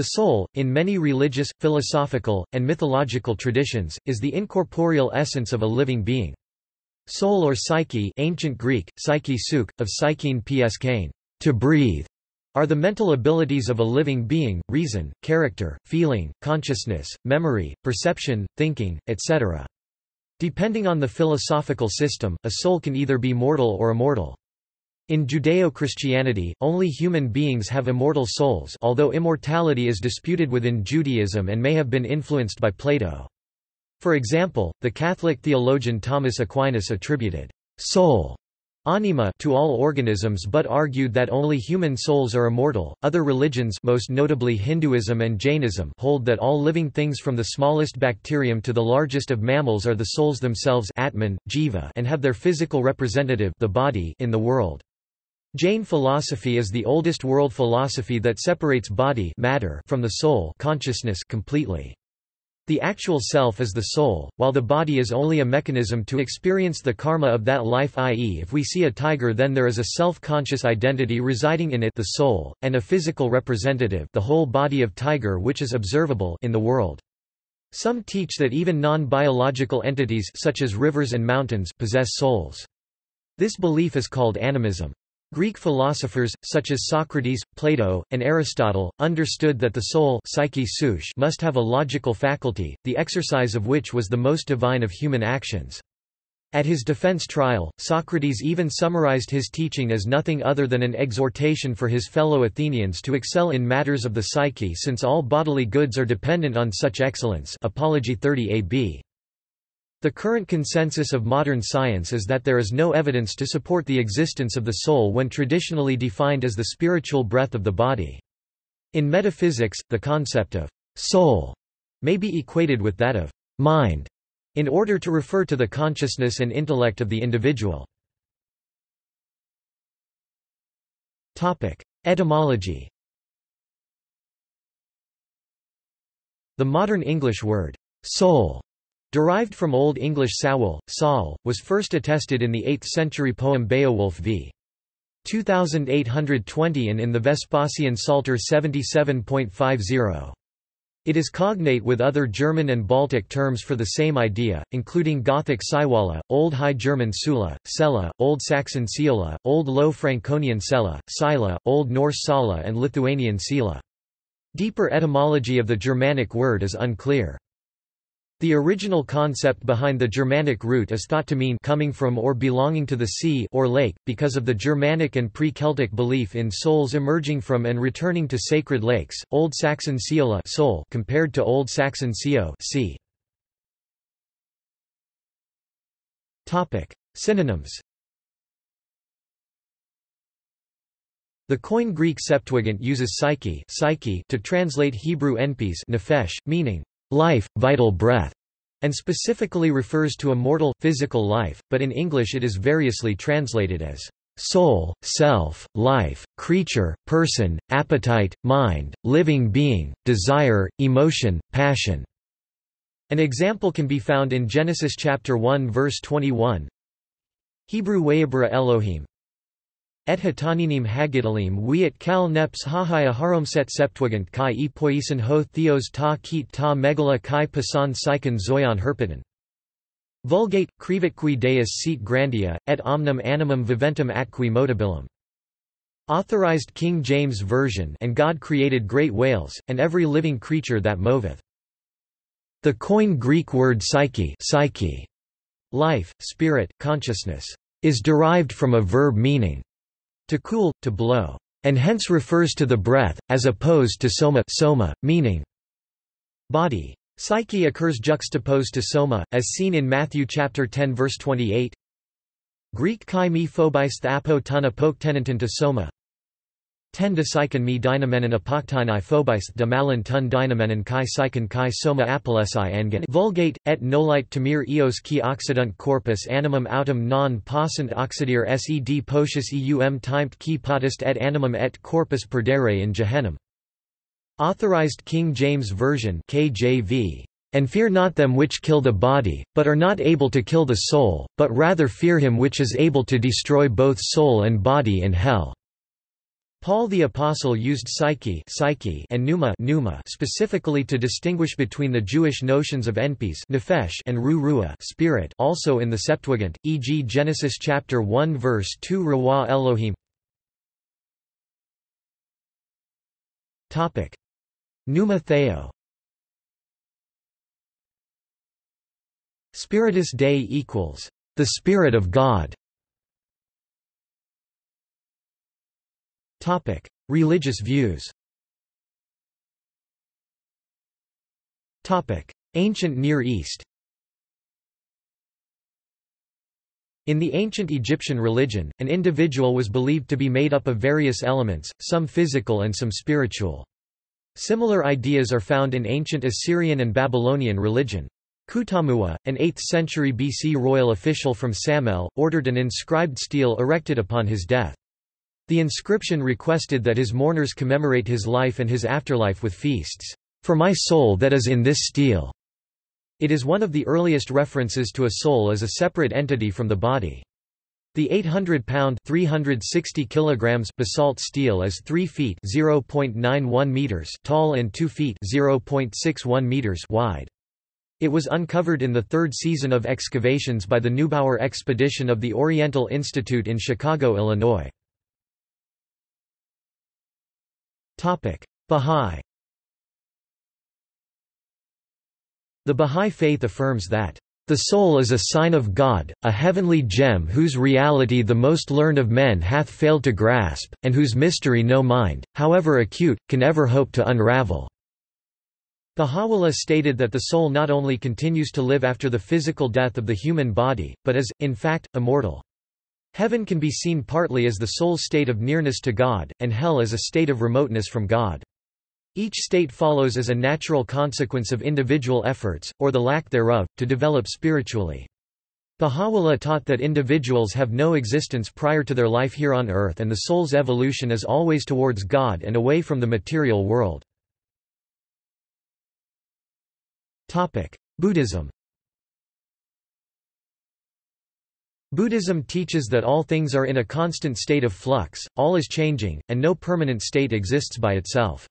The soul, in many religious, philosophical, and mythological traditions, is the incorporeal essence of a living being. Soul or psyche ancient Greek, psyche souk, of psychein pskain, to breathe, are the mental abilities of a living being, reason, character, feeling, consciousness, memory, perception, thinking, etc. Depending on the philosophical system, a soul can either be mortal or immortal. In Judeo-Christianity, only human beings have immortal souls although immortality is disputed within Judaism and may have been influenced by Plato. For example, the Catholic theologian Thomas Aquinas attributed soul anima to all organisms but argued that only human souls are immortal. Other religions, most notably Hinduism and Jainism, hold that all living things from the smallest bacterium to the largest of mammals are the souls themselves Atman, jiva, and have their physical representative the body in the world. Jain philosophy is the oldest world philosophy that separates body matter from the soul consciousness completely. The actual self is the soul, while the body is only a mechanism to experience the karma of that life i.e. if we see a tiger then there is a self-conscious identity residing in it the soul, and a physical representative the whole body of tiger which is observable in the world. Some teach that even non-biological entities such as rivers and mountains possess souls. This belief is called animism. Greek philosophers, such as Socrates, Plato, and Aristotle, understood that the soul psyche must have a logical faculty, the exercise of which was the most divine of human actions. At his defense trial, Socrates even summarized his teaching as nothing other than an exhortation for his fellow Athenians to excel in matters of the psyche since all bodily goods are dependent on such excellence Apology 30 AB. The current consensus of modern science is that there is no evidence to support the existence of the soul when traditionally defined as the spiritual breath of the body. In metaphysics, the concept of soul may be equated with that of mind, in order to refer to the consciousness and intellect of the individual. Etymology The modern English word, soul, Derived from Old English sawul, saul, was first attested in the 8th-century poem Beowulf v. 2820 and in the Vespasian Psalter 77.50. It is cognate with other German and Baltic terms for the same idea, including Gothic Siwala, Old High German Sula, Sela, Old Saxon Siola, Old Low Franconian Sela, Sila, Old Norse Sala and Lithuanian Sila. Deeper etymology of the Germanic word is unclear. The original concept behind the Germanic root is thought to mean coming from or belonging to the sea or lake, because of the Germanic and pre-Celtic belief in souls emerging from and returning to sacred lakes. Old Saxon seola soul compared to Old Saxon seo sea. Topic: Synonyms. The Koine Greek Septuagint uses psyche, psyche to translate Hebrew enpes nefesh, meaning life, vital breath, and specifically refers to a mortal, physical life, but in English it is variously translated as soul, self, life, creature, person, appetite, mind, living being, desire, emotion, passion. An example can be found in Genesis chapter 1 verse 21. Hebrew Wayabra Elohim, Et hataninim hagitalim wiat kal neps hahia haromset septuagint kai e poison ho theos ta keet ta megala kai pasan psychon zoion herpatin. Vulgate, qui deus sit grandia, et omnum animum viventum atqui motabilum. Authorized King James Version and God created great whales, and every living creature that moveth. The Koine Greek word psyche, psyche life, spirit, consciousness, is derived from a verb meaning to cool, to blow, and hence refers to the breath, as opposed to soma, soma meaning body. Psyche occurs juxtaposed to soma, as seen in Matthew chapter 10 verse 28. Greek kai mi phobis apo tuna pok tenentin to soma, Ten de psychon me dynamenon apoktinai phobis damalan tun dynamenon kai psychon kai soma apolesi angen vulgate, et nolite tamir eos qui occident corpus animum autum non passant occidir sed potius eum timet qui potest et animum et corpus perdere in Gehennem. Authorized King James Version KJV. And fear not them which kill the body, but are not able to kill the soul, but rather fear him which is able to destroy both soul and body in hell. Paul the Apostle used psyche, psyche and pneuma, pneuma specifically to distinguish between the Jewish notions of enpes nefesh and ruah spirit also in the Septuagint, e.g. Genesis chapter 1 verse 2 Ruah Elohim Topic. Pneuma Theo Spiritus Dei equals the Spirit of God Topic: Religious views. Topic: Ancient Near East. In the ancient Egyptian religion, an individual was believed to be made up of various elements, some physical and some spiritual. Similar ideas are found in ancient Assyrian and Babylonian religion. Kuttamuwa, an 8th century BC royal official from Sam'al, ordered an inscribed stele erected upon his death. The inscription requested that his mourners commemorate his life and his afterlife with feasts, "...for my soul that is in this stele." It is one of the earliest references to a soul as a separate entity from the body. The 800-pound (360 kilograms) basalt stele is 3 feet (0.91 meters) tall and 2 feet (0.61 meters) wide. It was uncovered in the third season of excavations by the Neubauer expedition of the Oriental Institute in Chicago, Illinois. Bahá'í The Bahá'í Faith affirms that the soul is a sign of God, a heavenly gem whose reality the most learned of men hath failed to grasp, and whose mystery no mind, however acute, can ever hope to unravel." Baha'u'llah stated that the soul not only continues to live after the physical death of the human body, but is, in fact, immortal. Heaven can be seen partly as the soul's state of nearness to God, and hell as a state of remoteness from God. Each state follows as a natural consequence of individual efforts, or the lack thereof, to develop spiritually. Baha'u'llah taught that individuals have no existence prior to their life here on earth and the soul's evolution is always towards God and away from the material world. Buddhism Buddhism teaches that all things are in a constant state of flux, all is changing, and no permanent state exists by itself.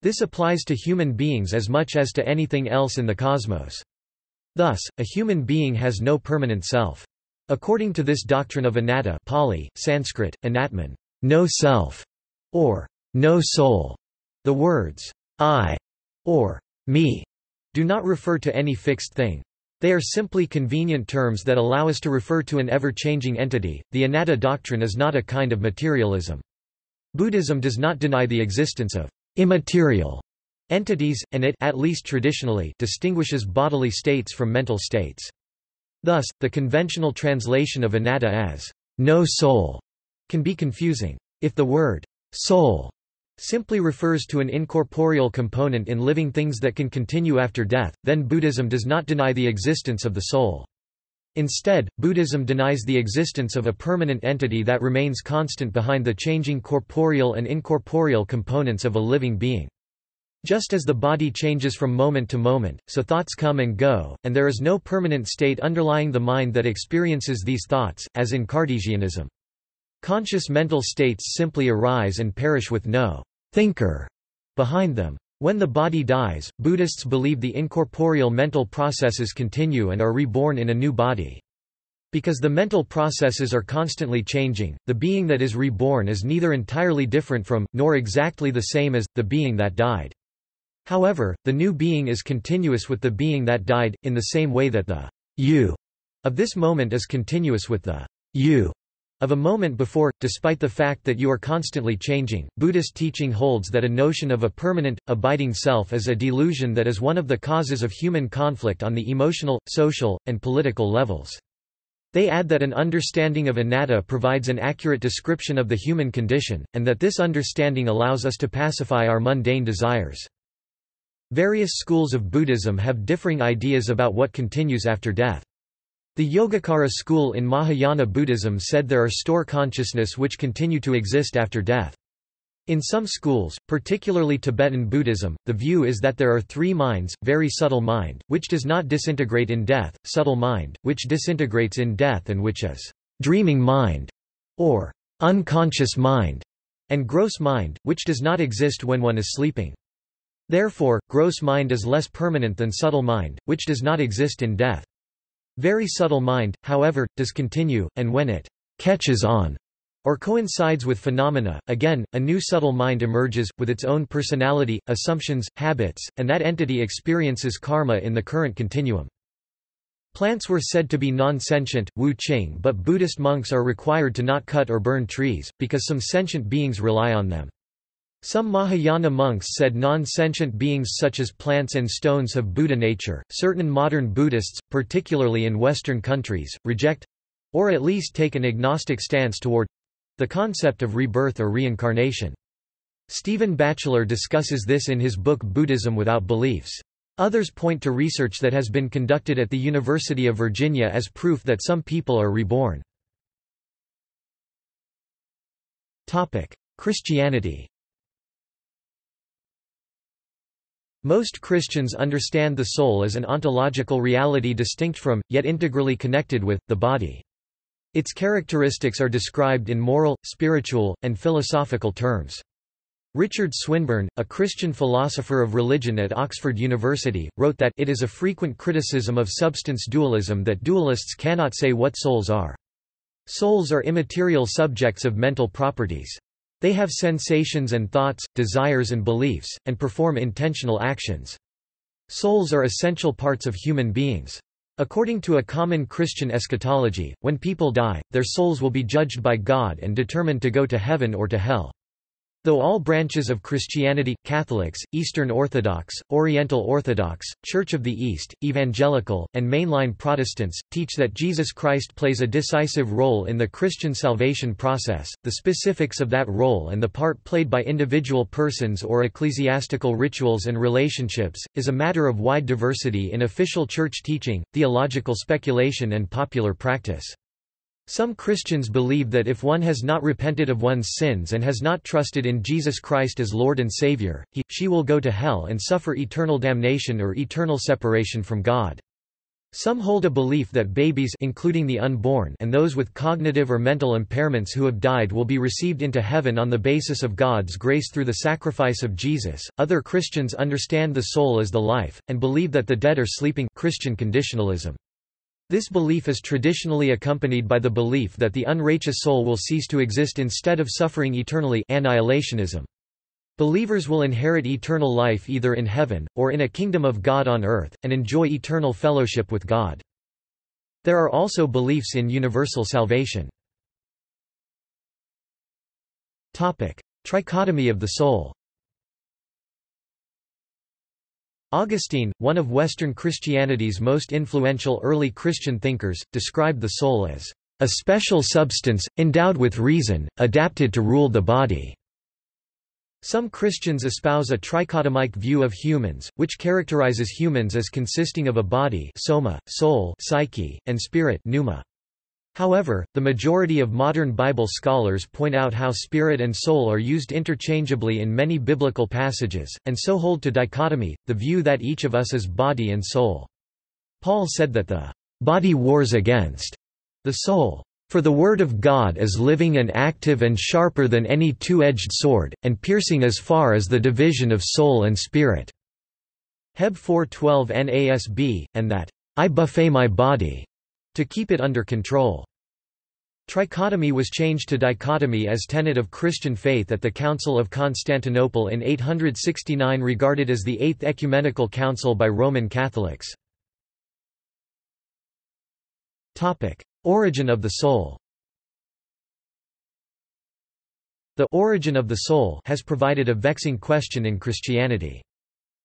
This applies to human beings as much as to anything else in the cosmos. Thus, a human being has no permanent self. According to this doctrine of anatta Pali, Sanskrit, anatman, no self, or no soul, the words I or me do not refer to any fixed thing. They are simply convenient terms that allow us to refer to an ever-changing entity. The anatta doctrine is not a kind of materialism. Buddhism does not deny the existence of immaterial entities, and it at least traditionally distinguishes bodily states from mental states. Thus, the conventional translation of anatta as no soul can be confusing. If the word soul simply refers to an incorporeal component in living things that can continue after death, then Buddhism does not deny the existence of the soul. Instead, Buddhism denies the existence of a permanent entity that remains constant behind the changing corporeal and incorporeal components of a living being. Just as the body changes from moment to moment, so thoughts come and go, and there is no permanent state underlying the mind that experiences these thoughts, as in Cartesianism. Conscious mental states simply arise and perish with no thinker behind them. When the body dies, Buddhists believe the incorporeal mental processes continue and are reborn in a new body. Because the mental processes are constantly changing, the being that is reborn is neither entirely different from, nor exactly the same as, the being that died. However, the new being is continuous with the being that died, in the same way that the you of this moment is continuous with the you of a moment before, despite the fact that you are constantly changing, Buddhist teaching holds that a notion of a permanent, abiding self is a delusion that is one of the causes of human conflict on the emotional, social, and political levels. They add that an understanding of anatta provides an accurate description of the human condition, and that this understanding allows us to pacify our mundane desires. Various schools of Buddhism have differing ideas about what continues after death. The Yogacara school in Mahayana Buddhism said there are store consciousness which continue to exist after death. In some schools, particularly Tibetan Buddhism, the view is that there are three minds, very subtle mind, which does not disintegrate in death, subtle mind, which disintegrates in death and which is dreaming mind, or unconscious mind, and gross mind, which does not exist when one is sleeping. Therefore, gross mind is less permanent than subtle mind, which does not exist in death. Very subtle mind, however, does continue, and when it catches on or coincides with phenomena, again, a new subtle mind emerges, with its own personality, assumptions, habits, and that entity experiences karma in the current continuum. Plants were said to be non-sentient, Wu Qing but Buddhist monks are required to not cut or burn trees, because some sentient beings rely on them. Some Mahayana monks said non-sentient beings such as plants and stones have Buddha nature. Certain modern Buddhists, particularly in Western countries, reject or at least take an agnostic stance toward the concept of rebirth or reincarnation. Stephen Batchelor discusses this in his book Buddhism Without Beliefs. Others point to research that has been conducted at the University of Virginia as proof that some people are reborn. Christianity Most Christians understand the soul as an ontological reality distinct from, yet integrally connected with, the body. Its characteristics are described in moral, spiritual, and philosophical terms. Richard Swinburne, a Christian philosopher of religion at Oxford University, wrote that it is a frequent criticism of substance dualism that dualists cannot say what souls are. Souls are immaterial subjects of mental properties. They have sensations and thoughts, desires and beliefs, and perform intentional actions. Souls are essential parts of human beings. According to a common Christian eschatology, when people die, their souls will be judged by God and determined to go to heaven or to hell. Though all branches of Christianity, Catholics, Eastern Orthodox, Oriental Orthodox, Church of the East, Evangelical, and mainline Protestants, teach that Jesus Christ plays a decisive role in the Christian salvation process, the specifics of that role and the part played by individual persons or ecclesiastical rituals and relationships, is a matter of wide diversity in official church teaching, theological speculation and popular practice. Some Christians believe that if one has not repented of one's sins and has not trusted in Jesus Christ as Lord and Savior, he, she will go to hell and suffer eternal damnation or eternal separation from God. Some hold a belief that babies including the unborn and those with cognitive or mental impairments who have died will be received into heaven on the basis of God's grace through the sacrifice of Jesus. Other Christians understand the soul as the life and believe that the dead are sleeping Christian conditionalism. This belief is traditionally accompanied by the belief that the unrighteous soul will cease to exist instead of suffering eternally annihilationism. Believers will inherit eternal life either in heaven, or in a kingdom of God on earth, and enjoy eternal fellowship with God. There are also beliefs in universal salvation. Trichotomy of the soul Augustine, one of Western Christianity's most influential early Christian thinkers, described the soul as a special substance, endowed with reason, adapted to rule the body. Some Christians espouse a trichotomic view of humans, which characterizes humans as consisting of a body soma, soul psyche, and spirit pneuma. However, the majority of modern Bible scholars point out how spirit and soul are used interchangeably in many biblical passages, and so hold to dichotomy, the view that each of us is body and soul. Paul said that the body wars against the soul. For the word of God is living and active and sharper than any two-edged sword, and piercing as far as the division of soul and spirit." Heb 4.12 NASB, and that, "...I buffet my body," to keep it under control. Trichotomy was changed to dichotomy as tenet of Christian faith at the Council of Constantinople in 869 regarded as the Eighth Ecumenical Council by Roman Catholics. Origin of the soul The origin of the soul has provided a vexing question in Christianity.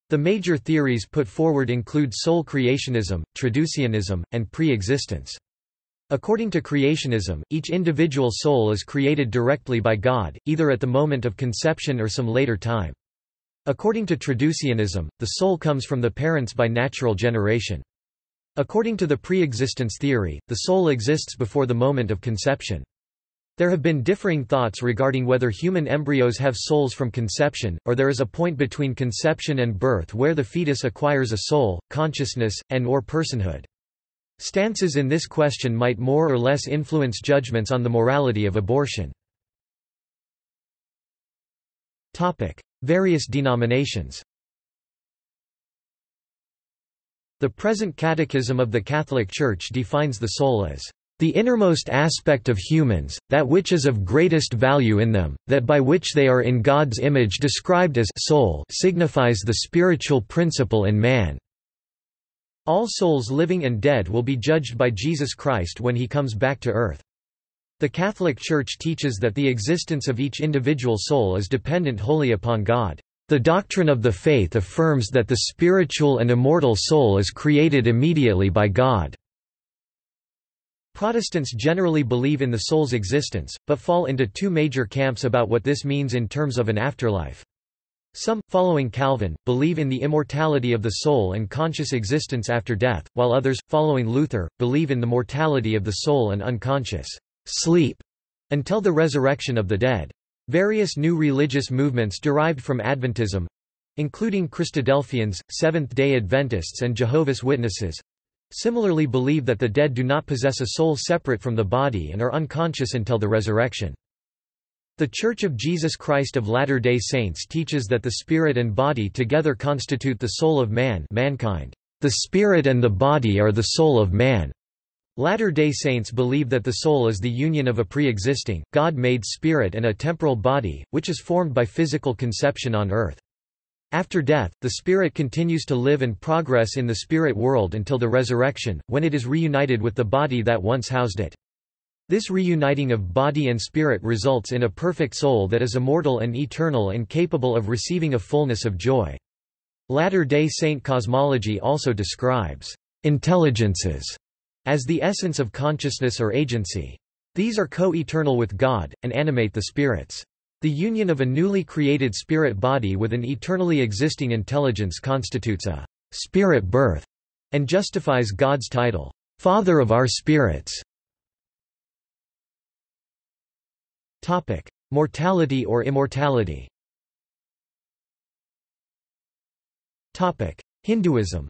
The major theories put forward include soul creationism, traducianism, and pre-existence. According to creationism, each individual soul is created directly by God, either at the moment of conception or some later time. According to traducianism, the soul comes from the parents by natural generation. According to the pre-existence theory, the soul exists before the moment of conception. There have been differing thoughts regarding whether human embryos have souls from conception, or there is a point between conception and birth where the fetus acquires a soul, consciousness, and or personhood. Stances in this question might more or less influence judgments on the morality of abortion. Various denominations The present Catechism of the Catholic Church defines the soul as the innermost aspect of humans, that which is of greatest value in them, that by which they are in God's image described as soul signifies the spiritual principle in man. All souls living and dead will be judged by Jesus Christ when he comes back to earth. The Catholic Church teaches that the existence of each individual soul is dependent wholly upon God. The doctrine of the faith affirms that the spiritual and immortal soul is created immediately by God. Protestants generally believe in the soul's existence, but fall into two major camps about what this means in terms of an afterlife. Some, following Calvin, believe in the immortality of the soul and conscious existence after death, while others, following Luther, believe in the mortality of the soul and unconscious sleep until the resurrection of the dead. Various new religious movements derived from Adventism including Christadelphians, Seventh-day Adventists and Jehovah's Witnesses similarly believe that the dead do not possess a soul separate from the body and are unconscious until the resurrection. The Church of Jesus Christ of Latter-day Saints teaches that the spirit and body together constitute the soul of man mankind. The spirit and the body are the soul of man. Latter-day Saints believe that the soul is the union of a pre-existing, God-made spirit and a temporal body, which is formed by physical conception on earth. After death, the spirit continues to live and progress in the spirit world until the resurrection, when it is reunited with the body that once housed it. This reuniting of body and spirit results in a perfect soul that is immortal and eternal and capable of receiving a fullness of joy. Latter-day Saint cosmology also describes intelligences as the essence of consciousness or agency. These are co-eternal with God, and animate the spirits. The union of a newly created spirit body with an eternally existing intelligence constitutes a spirit birth, and justifies God's title, Father of our spirits. Topic: Mortality or immortality Topic: Hinduism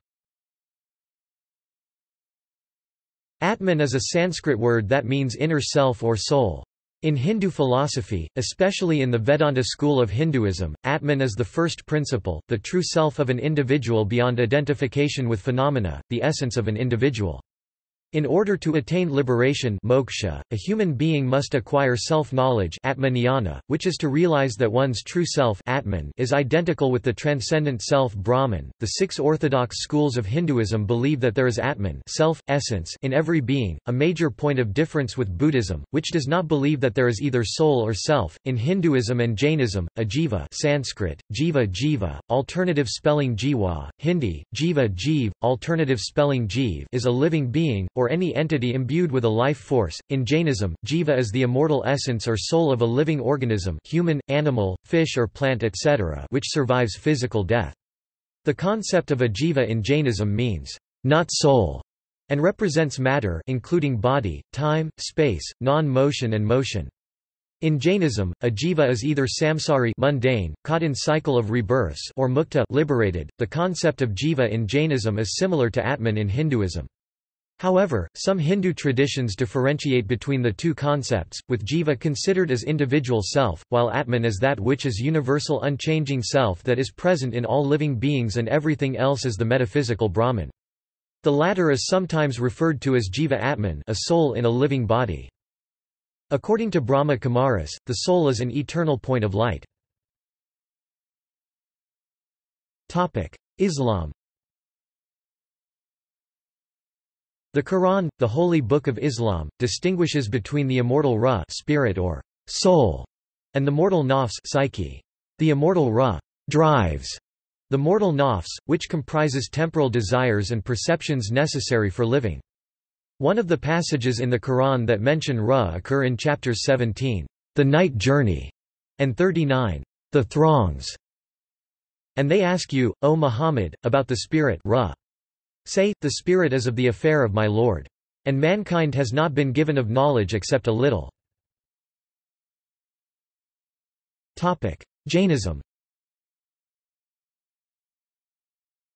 Atman is a Sanskrit word that means inner self or soul. In Hindu philosophy, especially in the Vedanta school of Hinduism, Atman is the first principle, the true self of an individual beyond identification with phenomena, the essence of an individual. In order to attain liberation moksha, a human being must acquire self-knowledge which is to realize that one's true self Atman is identical with the transcendent self Brahman. The six orthodox schools of Hinduism believe that there is Atman self, essence in every being, a major point of difference with Buddhism, which does not believe that there is either soul or self. In Hinduism and Jainism, a jiva Sanskrit, jiva jiva, alternative spelling jiwa, Hindi, jiva jiv, alternative spelling jiv is a living being, or any entity imbued with a life force. In Jainism, jiva is the immortal essence or soul of a living organism human, animal, fish or plant etc. which survives physical death. The concept of a jiva in Jainism means, not soul, and represents matter including body, time, space, non-motion and motion. In Jainism, a jiva is either samsari mundane, caught in cycle of rebirths or mukta liberated. The concept of jiva in Jainism is similar to Atman in Hinduism. However, some Hindu traditions differentiate between the two concepts, with jiva considered as individual self, while Atman as that which is universal unchanging self that is present in all living beings and everything else as the metaphysical Brahman. The latter is sometimes referred to as jiva Atman a soul in a living body. According to Brahma Kumaris, the soul is an eternal point of light. Islam The Quran, the holy book of Islam, distinguishes between the immortal Ruh spirit or soul and the mortal nafs psyche. The immortal Ruh drives the mortal nafs, which comprises temporal desires and perceptions necessary for living. One of the passages in the Quran that mention Ruh occur in chapters 17, the night journey, and 39, the throngs. And they ask you, O Muhammad, about the spirit Ruh. Say, the Spirit is of the affair of my Lord. And mankind has not been given of knowledge except a little. Jainism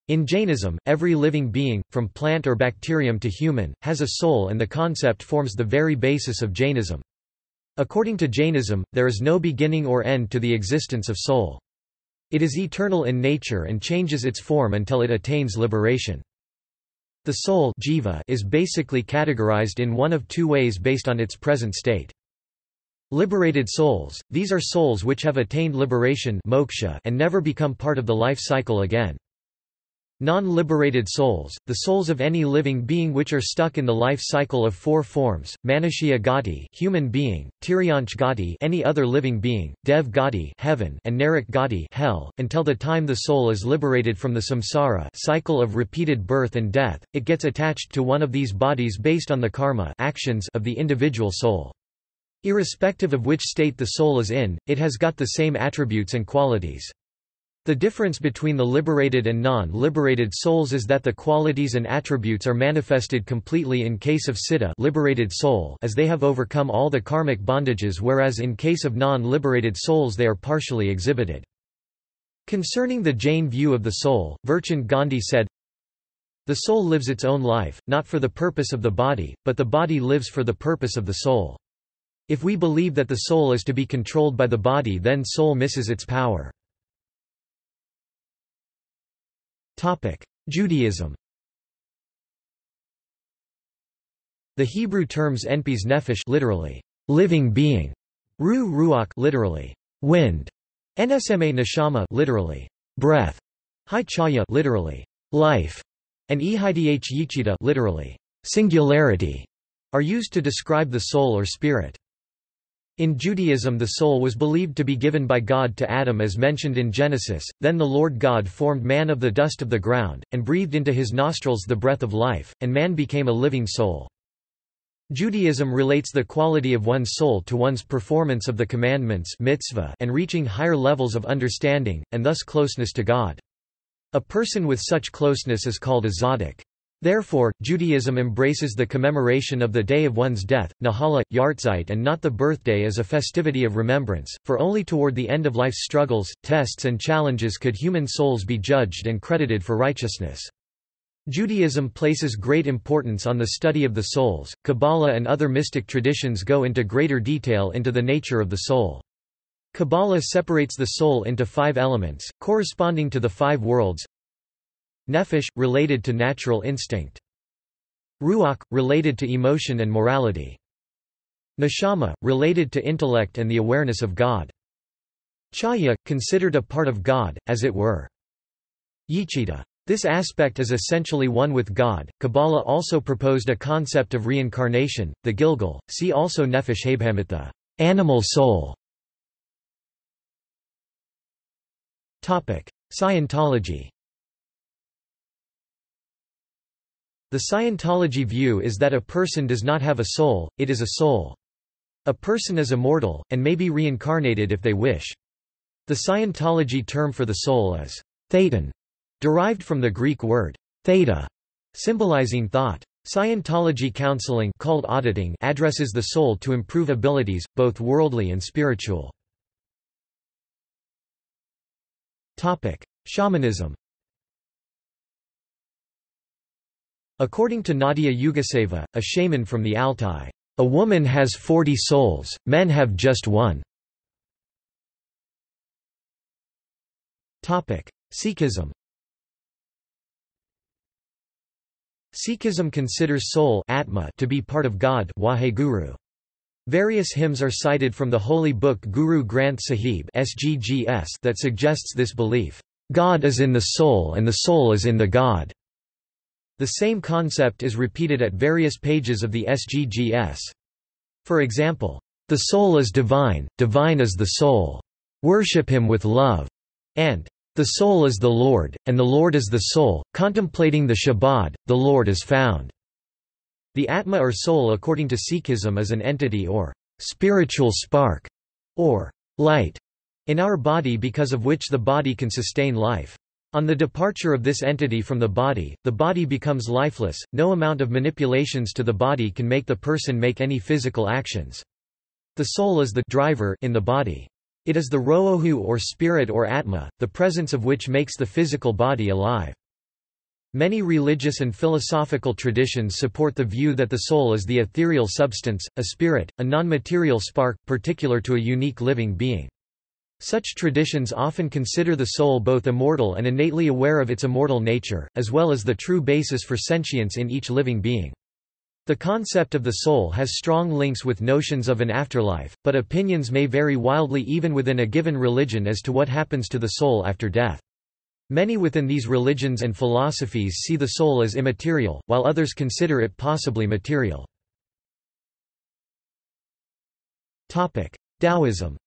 In Jainism, every living being, from plant or bacterium to human, has a soul and the concept forms the very basis of Jainism. According to Jainism, there is no beginning or end to the existence of soul. It is eternal in nature and changes its form until it attains liberation. The soul jiva is basically categorized in one of two ways based on its present state. Liberated souls, these are souls which have attained liberation moksha and never become part of the life cycle again. Non-liberated souls, the souls of any living being which are stuck in the life cycle of four forms, Manushya Gati human being, Tiryansh Gati any other living being, Dev Gati heaven and Narak Gati hell, until the time the soul is liberated from the samsara cycle of repeated birth and death, it gets attached to one of these bodies based on the karma actions of the individual soul. Irrespective of which state the soul is in, it has got the same attributes and qualities. The difference between the liberated and non-liberated souls is that the qualities and attributes are manifested completely in case of siddha liberated soul as they have overcome all the karmic bondages whereas in case of non-liberated souls they are partially exhibited. Concerning the Jain view of the soul, Virchand Gandhi said, The soul lives its own life, not for the purpose of the body, but the body lives for the purpose of the soul. If we believe that the soul is to be controlled by the body then soul misses its power. Judaism The Hebrew terms enpes nefesh literally, living being, ru ruach literally, wind, nsma neshama literally, breath, hi chaya literally, life, and ehidh yichida literally, singularity, are used to describe the soul or spirit. In Judaism the soul was believed to be given by God to Adam as mentioned in Genesis, then the Lord God formed man of the dust of the ground, and breathed into his nostrils the breath of life, and man became a living soul. Judaism relates the quality of one's soul to one's performance of the commandments mitzvah and reaching higher levels of understanding, and thus closeness to God. A person with such closeness is called a tzaddik. Therefore, Judaism embraces the commemoration of the day of one's death, Nahala, Yahrzeit and not the birthday as a festivity of remembrance, for only toward the end of life's struggles, tests and challenges could human souls be judged and credited for righteousness. Judaism places great importance on the study of the souls. Kabbalah and other mystic traditions go into greater detail into the nature of the soul. Kabbalah separates the soul into five elements, corresponding to the five worlds Nefesh, related to natural instinct. Ruach, related to emotion and morality. Neshama, related to intellect and the awareness of God. Chaya, considered a part of God, as it were. Yichida. This aspect is essentially one with God. Kabbalah also proposed a concept of reincarnation, the Gilgul, See also Nefesh Habhamit, animal soul. Topic: Scientology. The Scientology view is that a person does not have a soul, it is a soul. A person is immortal, and may be reincarnated if they wish. The Scientology term for the soul is thetan, derived from the Greek word theta, symbolizing thought. Scientology counseling called auditing addresses the soul to improve abilities, both worldly and spiritual. Shamanism According to Nadia Yuguseva, a shaman from the Altai, "...a woman has 40 souls, men have just one." Sikhism Sikhism considers soul Atma to be part of God Waheguru. Various hymns are cited from the holy book Guru Granth Sahib that suggests this belief. God is in the soul and the soul is in the God. The same concept is repeated at various pages of the SGGS. For example, "...the soul is divine, divine is the soul. Worship him with love." and "...the soul is the Lord, and the Lord is the soul, contemplating the Shabad, the Lord is found." The Atma or soul according to Sikhism is an entity or spiritual spark, or light, in our body because of which the body can sustain life. On the departure of this entity from the body, the body becomes lifeless, no amount of manipulations to the body can make the person make any physical actions. The soul is the driver in the body. It is the rohu or spirit or atma, the presence of which makes the physical body alive. Many religious and philosophical traditions support the view that the soul is the ethereal substance, a spirit, a non-material spark, particular to a unique living being. Such traditions often consider the soul both immortal and innately aware of its immortal nature, as well as the true basis for sentience in each living being. The concept of the soul has strong links with notions of an afterlife, but opinions may vary wildly even within a given religion as to what happens to the soul after death. Many within these religions and philosophies see the soul as immaterial, while others consider it possibly material. Taoism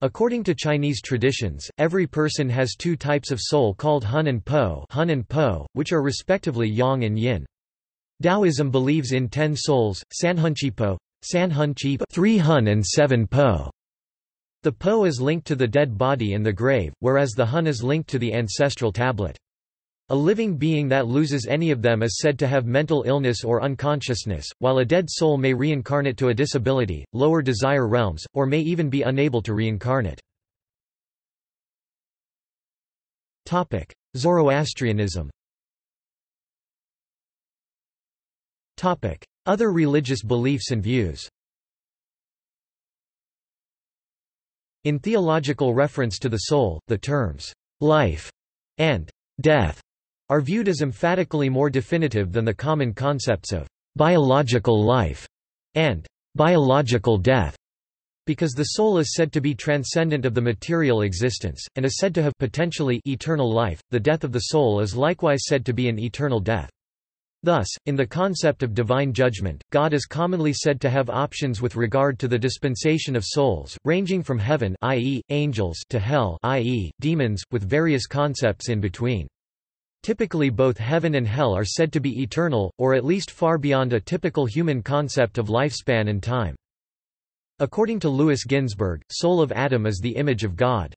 According to Chinese traditions, every person has two types of soul called hun and po, hun and po which are respectively yang and yin. Taoism believes in ten souls, sanhunqipo, sanhunqi three hun and seven po. The Po is linked to the dead body and the grave, whereas the Hun is linked to the ancestral tablet. A living being that loses any of them is said to have mental illness or unconsciousness, while a dead soul may reincarnate to a disability, lower desire realms, or may even be unable to reincarnate. Zoroastrianism Other religious beliefs and views In theological reference to the soul, the terms life and death are viewed as emphatically more definitive than the common concepts of biological life and biological death, because the soul is said to be transcendent of the material existence, and is said to have potentially eternal life. The death of the soul is likewise said to be an eternal death. Thus, in the concept of divine judgment, God is commonly said to have options with regard to the dispensation of souls, ranging from heaven i.e., angels to hell i.e., demons, with various concepts in between. Typically both heaven and hell are said to be eternal, or at least far beyond a typical human concept of lifespan and time. According to Louis Ginzberg, soul of Adam is the image of God.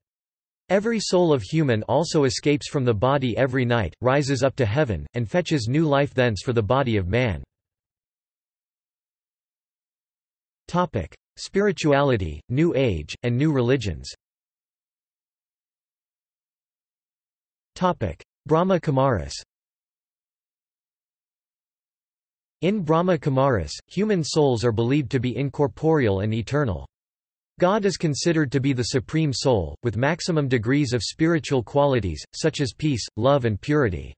Every soul of human also escapes from the body every night, rises up to heaven, and fetches new life thence for the body of man. Topic: Spirituality, New Age, and New Religions Brahma Kumaris In Brahma Kumaris, human souls are believed to be incorporeal and eternal. God is considered to be the supreme soul, with maximum degrees of spiritual qualities, such as peace, love and purity.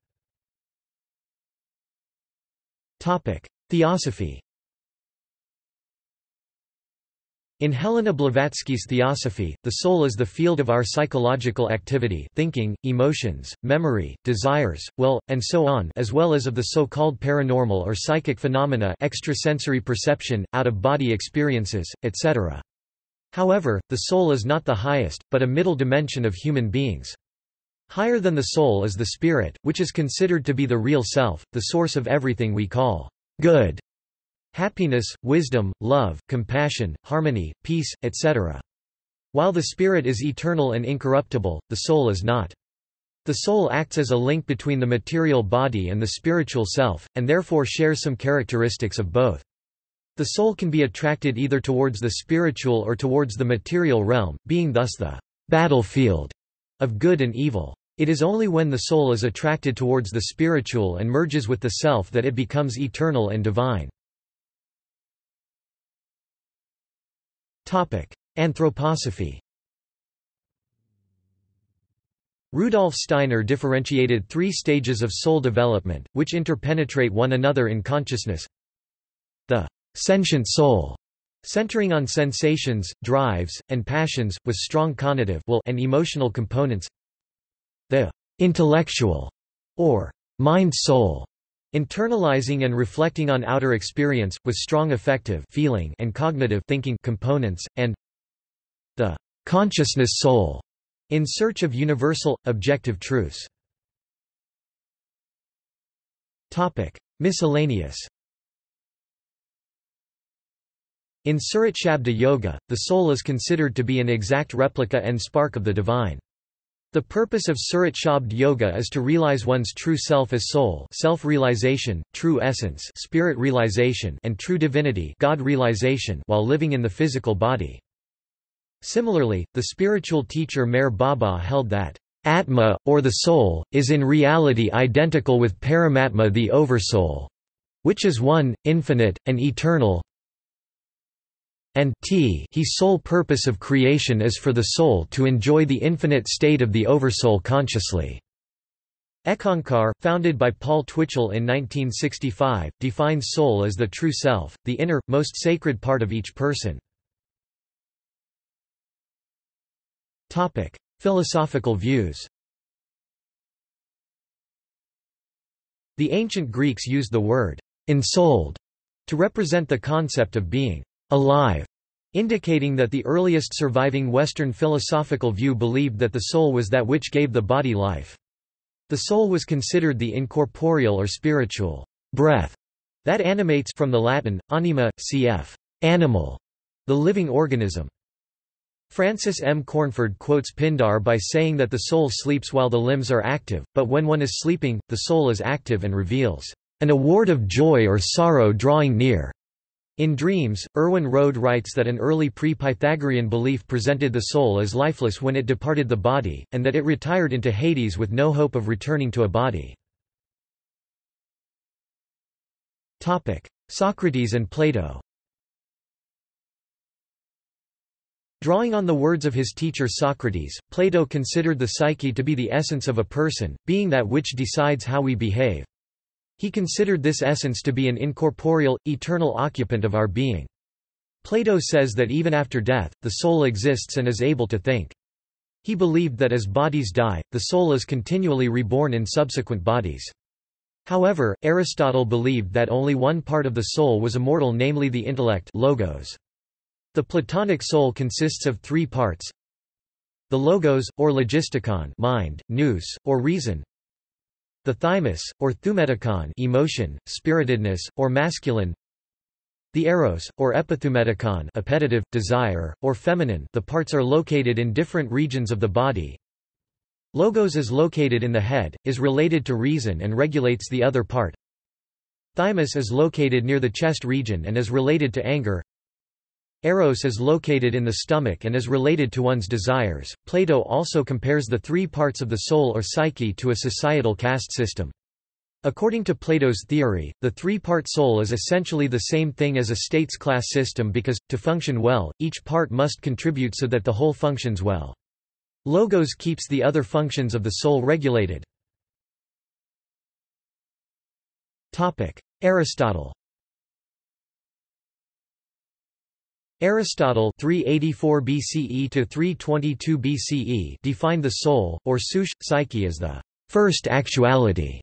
Theosophy In Helena Blavatsky's Theosophy, the soul is the field of our psychological activity thinking, emotions, memory, desires, will, and so on as well as of the so-called paranormal or psychic phenomena extrasensory perception, out-of-body experiences, etc. However, the soul is not the highest, but a middle dimension of human beings. Higher than the soul is the spirit, which is considered to be the real self, the source of everything we call good, happiness, wisdom, love, compassion, harmony, peace, etc. While the spirit is eternal and incorruptible, the soul is not. The soul acts as a link between the material body and the spiritual self, and therefore shares some characteristics of both. The soul can be attracted either towards the spiritual or towards the material realm, being thus the battlefield of good and evil. It is only when the soul is attracted towards the spiritual and merges with the self that it becomes eternal and divine. Anthroposophy Rudolf Steiner differentiated three stages of soul development, which interpenetrate one another in consciousness. The sentient soul, centering on sensations, drives, and passions, with strong conative will and emotional components. The intellectual, or mind-soul, internalizing and reflecting on outer experience, with strong affective feeling and cognitive thinking components, and the consciousness soul, in search of universal, objective truths. Topic. Miscellaneous In Surat Shabda Yoga, the soul is considered to be an exact replica and spark of the divine. The purpose of Surat Shabd Yoga is to realize one's true self as soul self-realization, true essence spirit realization and true divinity God realization while living in the physical body. Similarly, the spiritual teacher Meher Baba held that, Atma, or the soul, is in reality identical with Paramatma the Oversoul, which is one, infinite, and eternal, and t he sole purpose of creation is for the soul to enjoy the infinite state of the Oversoul consciously. Eckankar, founded by Paul Twitchell in 1965, defines soul as the true self, the inner, most sacred part of each person. Philosophical views The ancient Greeks used the word ensouled to represent the concept of being alive, indicating that the earliest surviving Western philosophical view believed that the soul was that which gave the body life. The soul was considered the incorporeal or spiritual breath that animates from the Latin, anima, cf. animal, the living organism. Francis M. Cornford quotes Pindar by saying that the soul sleeps while the limbs are active, but when one is sleeping, the soul is active and reveals an award of joy or sorrow drawing near. In Dreams, Erwin Rohde writes that an early pre-Pythagorean belief presented the soul as lifeless when it departed the body, and that it retired into Hades with no hope of returning to a body. Socrates and Plato Drawing on the words of his teacher Socrates, Plato considered the psyche to be the essence of a person, being that which decides how we behave. He considered this essence to be an incorporeal, eternal occupant of our being. Plato says that even after death, the soul exists and is able to think. He believed that as bodies die, the soul is continually reborn in subsequent bodies. However, Aristotle believed that only one part of the soul was immortal namely the intellect logos. The Platonic soul consists of three parts. The logos, or logistikon mind, nous, or reason. The thymos, or thumetikon emotion, spiritedness, or masculine. The eros, or epithumetikon appetitive, desire, or feminine the parts are located in different regions of the body. Logos is located in the head, is related to reason and regulates the other part. Thymos is located near the chest region and is related to anger. Eros is located in the stomach and is related to one's desires. Plato also compares the three parts of the soul or psyche to a societal caste system. According to Plato's theory, the three-part soul is essentially the same thing as a states class system because, to function well, each part must contribute so that the whole functions well. Logos keeps the other functions of the soul regulated. Aristotle Aristotle 384 BCE to 322 BCE defined the soul, or souche, psyche as the first actuality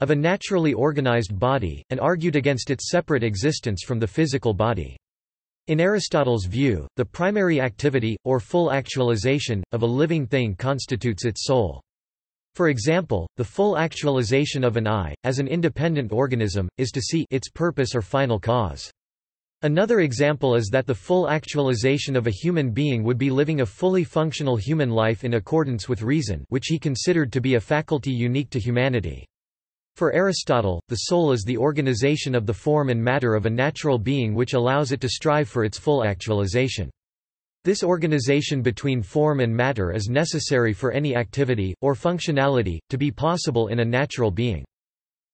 of a naturally organized body, and argued against its separate existence from the physical body. In Aristotle's view, the primary activity, or full actualization, of a living thing constitutes its soul. For example, the full actualization of an eye, as an independent organism, is to see its purpose or final cause. Another example is that the full actualization of a human being would be living a fully functional human life in accordance with reason which he considered to be a faculty unique to humanity. For Aristotle, the soul is the organization of the form and matter of a natural being which allows it to strive for its full actualization. This organization between form and matter is necessary for any activity, or functionality, to be possible in a natural being.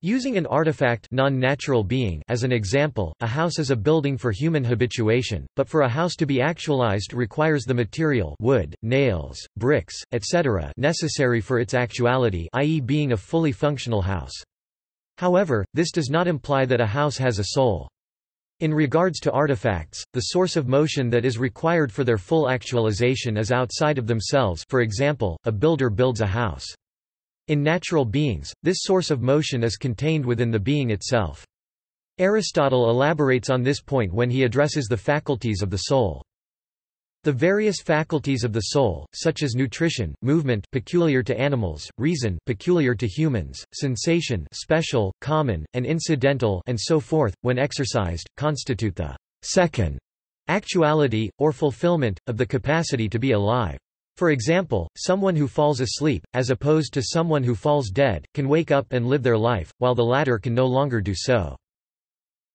Using an artifact non-natural being as an example, a house is a building for human habituation, but for a house to be actualized requires the material wood, nails, bricks, etc. necessary for its actuality i.e. being a fully functional house. However, this does not imply that a house has a soul. In regards to artifacts, the source of motion that is required for their full actualization is outside of themselves for example, a builder builds a house. In natural beings, this source of motion is contained within the being itself. Aristotle elaborates on this point when he addresses the faculties of the soul. The various faculties of the soul, such as nutrition, movement peculiar to animals, reason peculiar to humans, sensation special, common, and incidental and so forth, when exercised, constitute the second actuality, or fulfillment, of the capacity to be alive. For example, someone who falls asleep, as opposed to someone who falls dead, can wake up and live their life, while the latter can no longer do so.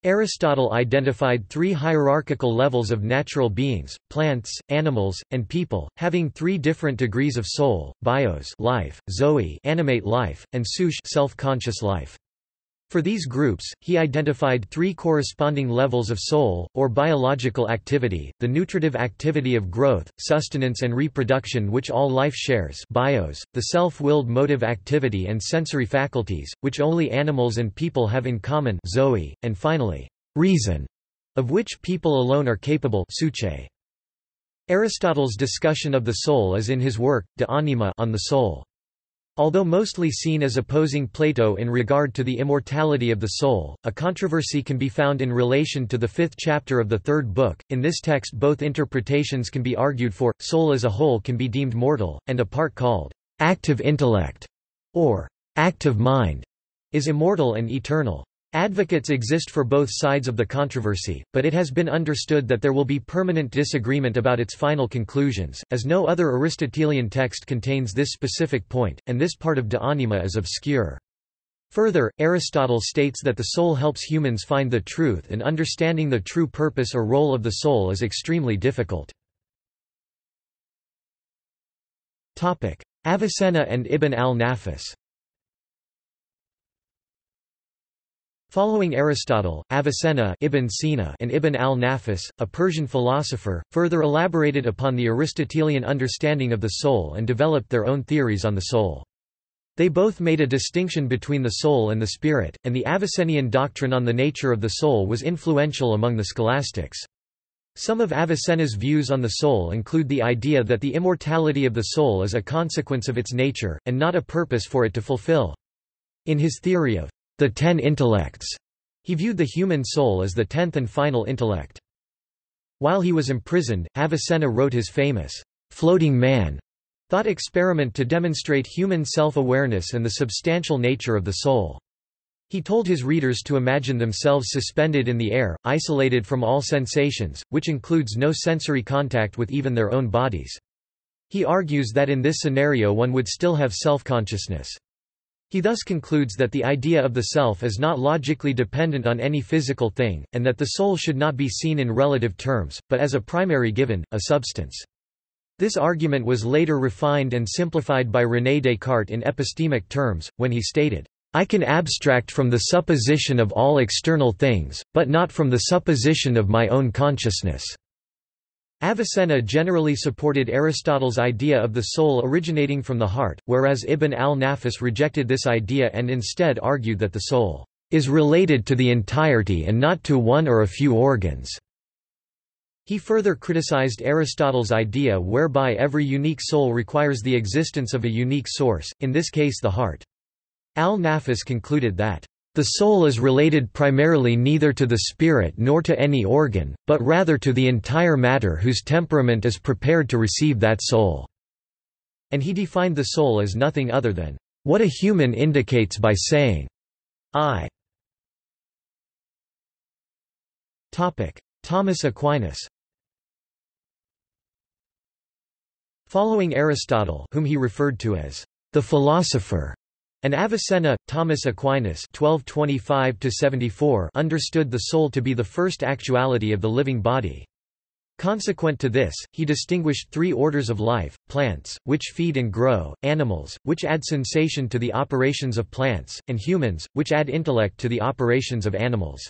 Aristotle identified three hierarchical levels of natural beings, plants, animals, and people, having three different degrees of soul, bios life, zoe animate life, and souche self-conscious life. For these groups, he identified three corresponding levels of soul, or biological activity, the nutritive activity of growth, sustenance and reproduction which all life shares bios, the self-willed motive activity and sensory faculties, which only animals and people have in common zoe, and finally, reason, of which people alone are capable. Aristotle's discussion of the soul is in his work, De Anima on the soul. Although mostly seen as opposing Plato in regard to the immortality of the soul, a controversy can be found in relation to the fifth chapter of the third book. In this text, both interpretations can be argued for soul as a whole can be deemed mortal, and a part called active intellect or active mind is immortal and eternal. Advocates exist for both sides of the controversy, but it has been understood that there will be permanent disagreement about its final conclusions, as no other Aristotelian text contains this specific point, and this part of De Anima is obscure. Further, Aristotle states that the soul helps humans find the truth and understanding the true purpose or role of the soul is extremely difficult. Avicenna and Ibn al-Nafis Following Aristotle, Avicenna Ibn Sina and Ibn al-Nafis, a Persian philosopher, further elaborated upon the Aristotelian understanding of the soul and developed their own theories on the soul. They both made a distinction between the soul and the spirit, and the Avicennian doctrine on the nature of the soul was influential among the scholastics. Some of Avicenna's views on the soul include the idea that the immortality of the soul is a consequence of its nature, and not a purpose for it to fulfill. In his theory of the ten intellects. He viewed the human soul as the tenth and final intellect. While he was imprisoned, Avicenna wrote his famous floating man thought experiment to demonstrate human self-awareness and the substantial nature of the soul. He told his readers to imagine themselves suspended in the air, isolated from all sensations, which includes no sensory contact with even their own bodies. He argues that in this scenario one would still have self-consciousness. He thus concludes that the idea of the self is not logically dependent on any physical thing, and that the soul should not be seen in relative terms, but as a primary given, a substance. This argument was later refined and simplified by René Descartes in epistemic terms, when he stated, I can abstract from the supposition of all external things, but not from the supposition of my own consciousness. Avicenna generally supported Aristotle's idea of the soul originating from the heart, whereas Ibn al-Nafis rejected this idea and instead argued that the soul is related to the entirety and not to one or a few organs. He further criticized Aristotle's idea whereby every unique soul requires the existence of a unique source, in this case the heart. Al-Nafis concluded that the soul is related primarily neither to the spirit nor to any organ, but rather to the entire matter whose temperament is prepared to receive that soul." And he defined the soul as nothing other than, "...what a human indicates by saying, I." Thomas Aquinas Following Aristotle whom he referred to as, "...the philosopher," And Avicenna, Thomas Aquinas (1225–74) understood the soul to be the first actuality of the living body. Consequent to this, he distinguished three orders of life, plants, which feed and grow, animals, which add sensation to the operations of plants, and humans, which add intellect to the operations of animals.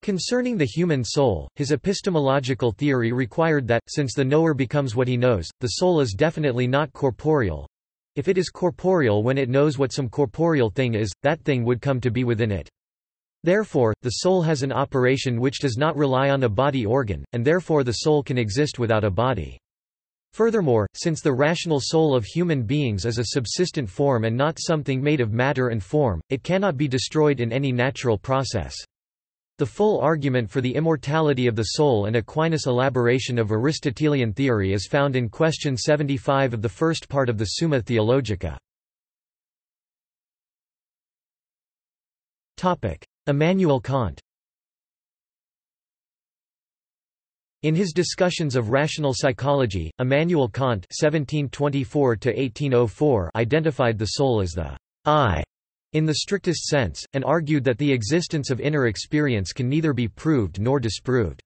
Concerning the human soul, his epistemological theory required that, since the knower becomes what he knows, the soul is definitely not corporeal, if it is corporeal when it knows what some corporeal thing is, that thing would come to be within it. Therefore, the soul has an operation which does not rely on a body organ, and therefore the soul can exist without a body. Furthermore, since the rational soul of human beings is a subsistent form and not something made of matter and form, it cannot be destroyed in any natural process. The full argument for the immortality of the soul and Aquinas' elaboration of Aristotelian theory is found in question 75 of the first part of the Summa Theologica. Immanuel Kant In his discussions of rational psychology, Immanuel Kant (1724–1804) identified the soul as the I in the strictest sense, and argued that the existence of inner experience can neither be proved nor disproved.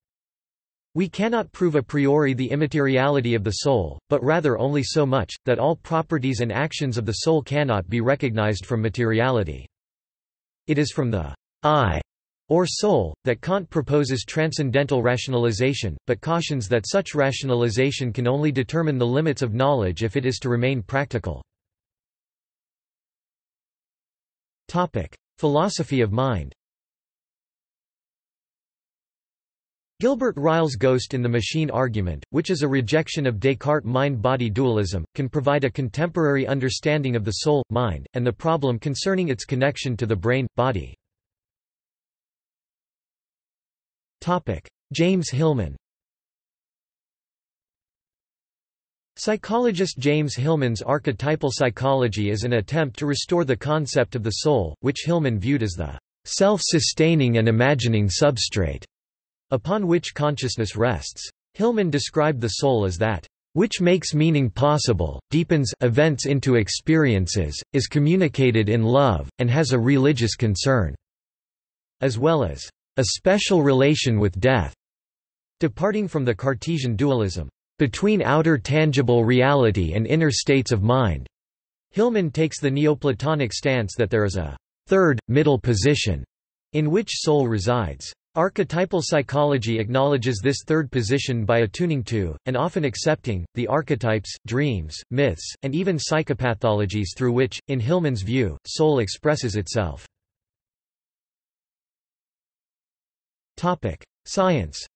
We cannot prove a priori the immateriality of the soul, but rather only so much, that all properties and actions of the soul cannot be recognized from materiality. It is from the I, or soul, that Kant proposes transcendental rationalization, but cautions that such rationalization can only determine the limits of knowledge if it is to remain practical. Philosophy of mind. Gilbert Ryle's Ghost in the Machine argument, which is a rejection of Descartes' mind-body dualism, can provide a contemporary understanding of the soul, mind, and the problem concerning its connection to the brain, body. James Hillman Psychologist James Hillman's archetypal psychology is an attempt to restore the concept of the soul, which Hillman viewed as the self-sustaining and imagining substrate upon which consciousness rests. Hillman described the soul as that which makes meaning possible, deepens events into experiences, is communicated in love, and has a religious concern, as well as a special relation with death. Departing from the Cartesian dualism, between outer tangible reality and inner states of mind, Hillman takes the Neoplatonic stance that there is a third, middle position in which soul resides. Archetypal psychology acknowledges this third position by attuning to, and often accepting, the archetypes, dreams, myths, and even psychopathologies through which, in Hillman's view, soul expresses itself. Science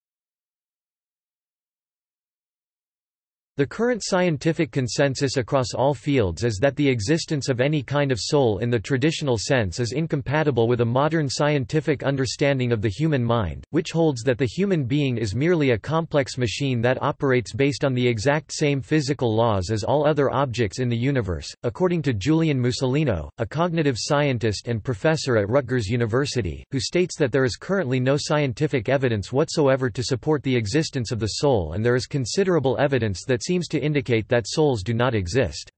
The current scientific consensus across all fields is that the existence of any kind of soul in the traditional sense is incompatible with a modern scientific understanding of the human mind, which holds that the human being is merely a complex machine that operates based on the exact same physical laws as all other objects in the universe. According to Julien Musolino, a cognitive scientist and professor at Rutgers University, who states that there is currently no scientific evidence whatsoever to support the existence of the soul and there is considerable evidence that seems to indicate that souls do not exist.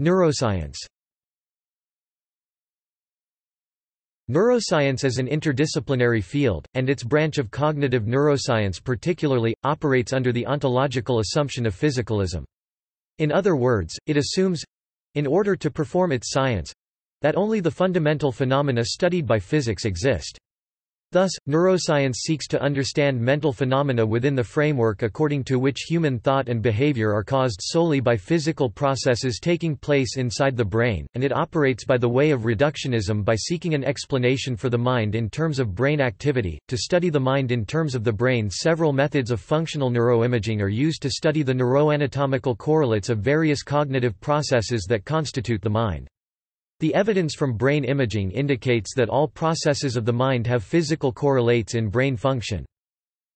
Neuroscience Neuroscience is an interdisciplinary field, and its branch of cognitive neuroscience particularly, operates under the ontological assumption of physicalism. In other words, it assumes—in order to perform its science—that only the fundamental phenomena studied by physics exist. Thus, neuroscience seeks to understand mental phenomena within the framework according to which human thought and behavior are caused solely by physical processes taking place inside the brain, and it operates by the way of reductionism by seeking an explanation for the mind in terms of brain activity. To study the mind in terms of the brain, several methods of functional neuroimaging are used to study the neuroanatomical correlates of various cognitive processes that constitute the mind. The evidence from brain imaging indicates that all processes of the mind have physical correlates in brain function.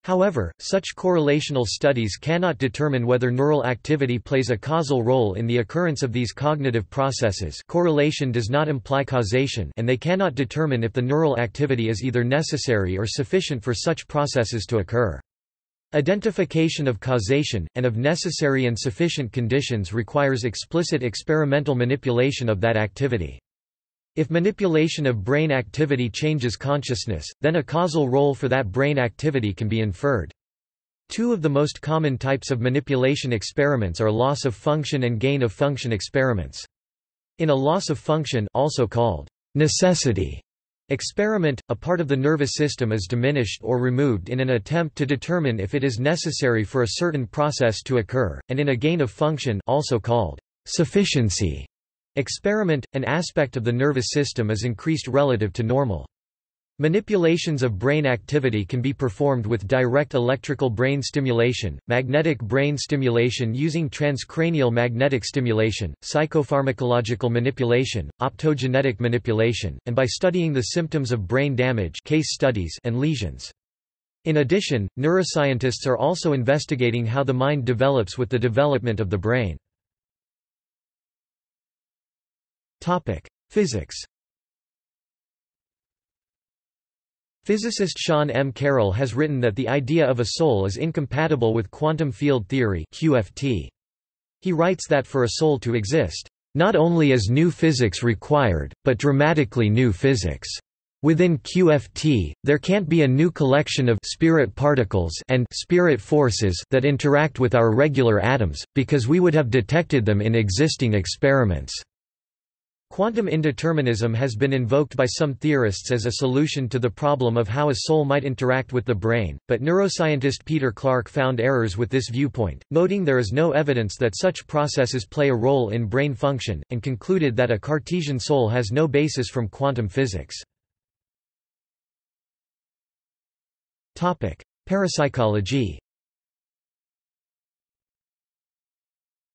However, such correlational studies cannot determine whether neural activity plays a causal role in the occurrence of these cognitive processes correlation does not imply causation and they cannot determine if the neural activity is either necessary or sufficient for such processes to occur. Identification of causation, and of necessary and sufficient conditions requires explicit experimental manipulation of that activity. If manipulation of brain activity changes consciousness, then a causal role for that brain activity can be inferred. Two of the most common types of manipulation experiments are loss of function and gain of function experiments. In a loss of function also called necessity Experiment, a part of the nervous system is diminished or removed in an attempt to determine if it is necessary for a certain process to occur, and in a gain of function also called sufficiency experiment, an aspect of the nervous system is increased relative to normal. Manipulations of brain activity can be performed with direct electrical brain stimulation, magnetic brain stimulation using transcranial magnetic stimulation, psychopharmacological manipulation, optogenetic manipulation, and by studying the symptoms of brain damage case studies and lesions. In addition, neuroscientists are also investigating how the mind develops with the development of the brain. Physics Physicist Sean M. Carroll has written that the idea of a soul is incompatible with quantum field theory QFT. He writes that for a soul to exist, Not only is new physics required, but dramatically new physics. Within QFT, there can't be a new collection of spirit particles and spirit forces that interact with our regular atoms, because we would have detected them in existing experiments. Quantum indeterminism has been invoked by some theorists as a solution to the problem of how a soul might interact with the brain, but neuroscientist Peter Clark found errors with this viewpoint, noting there is no evidence that such processes play a role in brain function, and concluded that a Cartesian soul has no basis from quantum physics. Parapsychology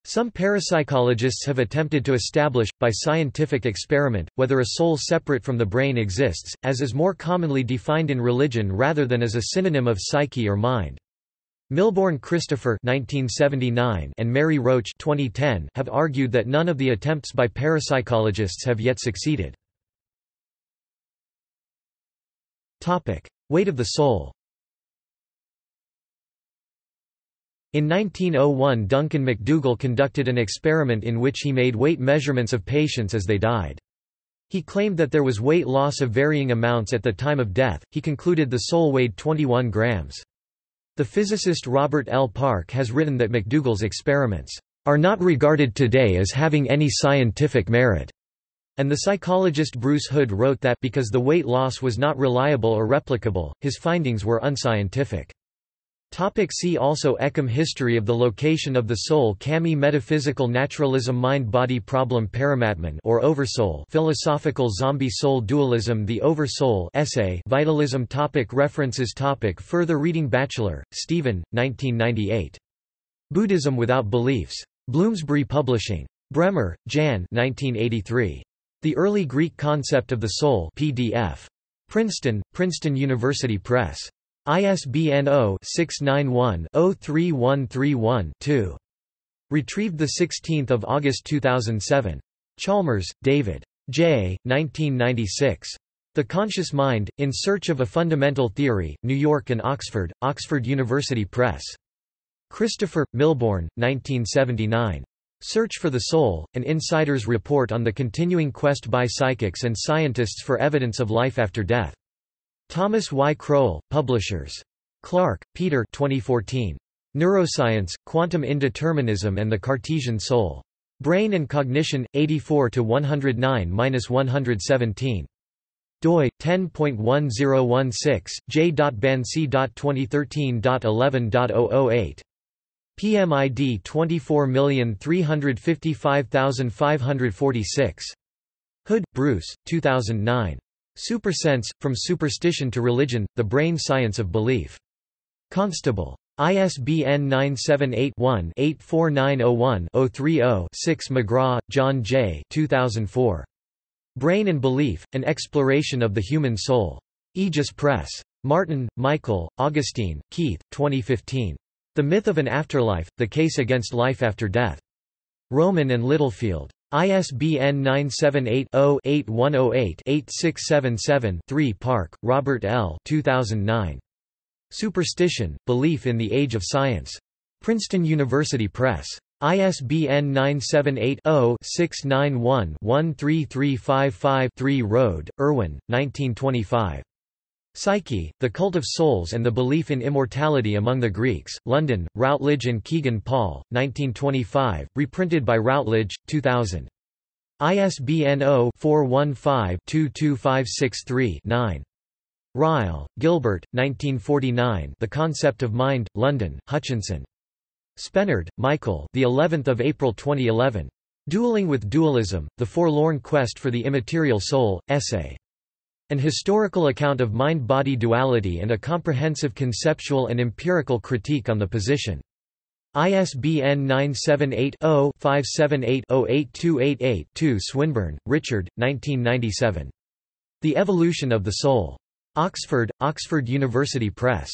Some parapsychologists have attempted to establish, by scientific experiment, whether a soul separate from the brain exists, as is more commonly defined in religion rather than as a synonym of psyche or mind. Milbourne Christopher 1979 and Mary Roach 2010 have argued that none of the attempts by parapsychologists have yet succeeded. Weight of the soul In 1901 Duncan MacDougall conducted an experiment in which he made weight measurements of patients as they died. He claimed that there was weight loss of varying amounts at the time of death. He concluded the soul weighed 21 grams. The physicist Robert L. Park has written that MacDougall's experiments are not regarded today as having any scientific merit. And the psychologist Bruce Hood wrote that because the weight loss was not reliable or replicable, his findings were unscientific. Topic see also Ekam History of the location of the soul Kami Metaphysical naturalism Mind-body problem Paramatman or Oversoul Philosophical zombie soul dualism The Oversoul essay Vitalism topic References topic Further reading Batchelor, Stephen, 1998. Buddhism Without Beliefs. Bloomsbury Publishing. Bremmer, Jan 1983. The Early Greek Concept of the Soul PDF. Princeton, Princeton University Press. ISBN 0-691-03131-2. Retrieved 16 August 2007. Chalmers, David. J. 1996. The Conscious Mind, In Search of a Fundamental Theory, New York and Oxford, Oxford University Press. Christopher, Milbourne, 1979. Search for the Soul, An Insider's Report on the Continuing Quest by Psychics and Scientists for Evidence of Life After Death. Thomas Y. Crowell, Publishers. Clark, Peter 2014. Neuroscience, Quantum Indeterminism and the Cartesian Soul. Brain and Cognition, 84-109-117. doi, 10.1016, j.bandc.2013.11.008. PMID 24355546. Hood, Bruce, 2009. Supersense, From Superstition to Religion, The Brain Science of Belief. Constable. ISBN 978-1-84901-030-6 McGraw, John J. 2004. Brain and Belief, An Exploration of the Human Soul. Aegis Press. Martin, Michael, Augustine, Keith, 2015. The Myth of an Afterlife, The Case Against Life After Death. Rowman and Littlefield. ISBN 978-0-8108-8677-3 Park, Robert L. 2009. Superstition, Belief in the Age of Science. Princeton University Press. ISBN 978-0-691-13355-3 Rohde, Erwin, 1925. Psyche, The Cult of Souls and the Belief in Immortality Among the Greeks, London, Routledge and Kegan Paul, 1925, reprinted by Routledge, 2000. ISBN 0-415-22563-9. Ryle, Gilbert, 1949 The Concept of Mind, London, Hutchinson. Spenard, Michael the 11th of April 2011. Dueling with Dualism, The Forlorn Quest for the Immaterial Soul, Essay. An historical account of mind-body duality and a comprehensive conceptual and empirical critique on the position. ISBN 978-0-578-08288-2 Swinburne, Richard, 1997. The Evolution of the Soul. Oxford, Oxford University Press.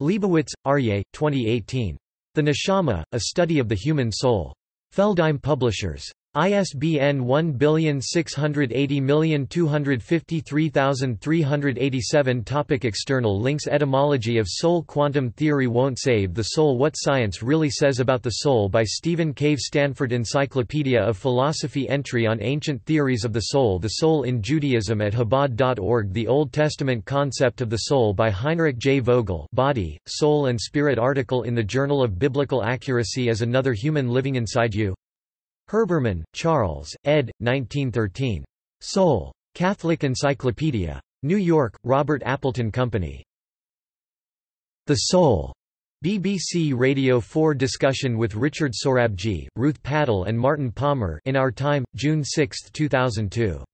Leibowitz, Aryeh, 2018. The Neshama, A Study of the Human Soul. Feldheim Publishers. ISBN 1680253387 Topic External links Etymology of soul Quantum theory won't save the soul What science really says about the soul by Stephen Cave Stanford Encyclopedia of Philosophy Entry on ancient theories of the soul The soul in Judaism at Chabad.org The Old Testament concept of the soul by Heinrich J. Vogel Body, Soul and Spirit article in the Journal of Biblical Accuracy as Another Human Living Inside You Herbermann, Charles, ed. 1913. Soul. Catholic Encyclopedia. New York, Robert Appleton Company. The Soul. BBC Radio 4 discussion with Richard Sorabji, Ruth Padel and Martin Palmer in Our Time, June 6, 2002.